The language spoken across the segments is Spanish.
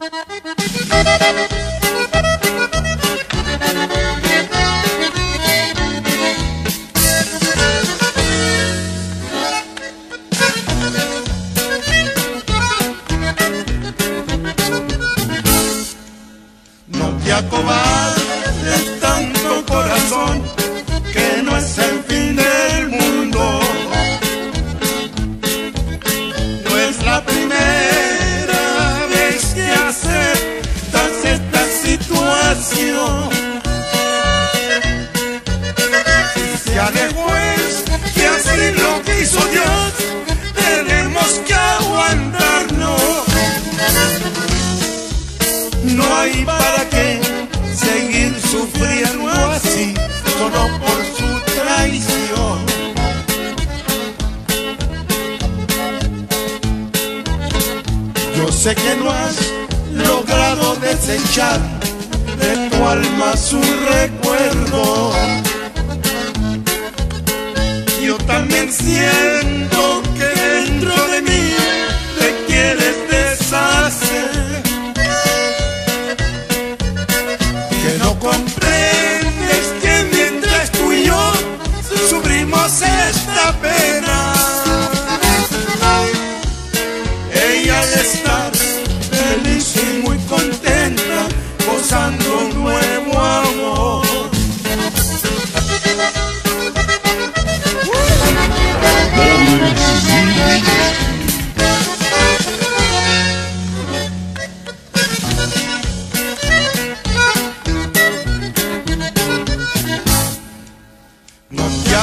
No te acobardes tanto corazón, hay para qué seguir sufriendo así, solo por su traición. Yo sé que no has logrado desechar de tu alma su recuerdo. Yo también siento que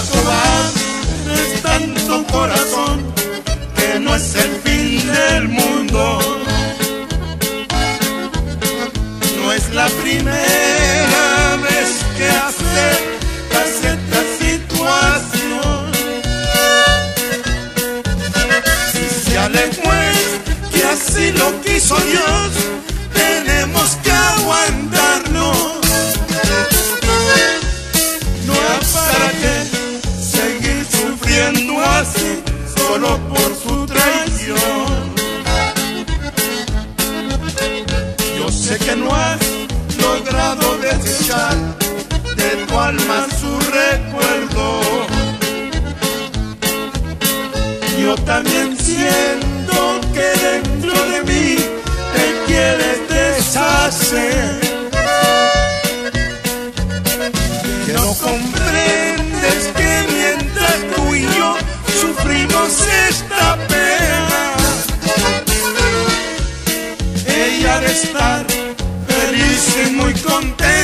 Te acobardes tanto corazón, que no es el fin del mundo. No es la primera vez que aceptas esta situación. Si se alejó es que así lo quiso Dios, sufriendo así solo por su traición. Yo sé que no has logrado desechar de tu alma su recuerdo. Yo también siento que dentro de mí te quieres deshacer. que no ella